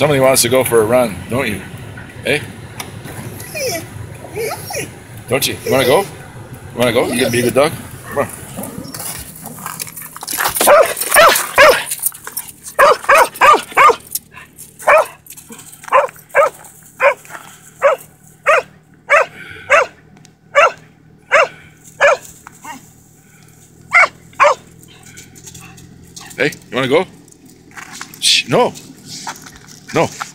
Somebody wants to go for a run, don't you? Hey? Don't you? You want to go? You want to go? You gonna be a dog? Come on. Hey, you want to go? Shh, no. Não. Oh!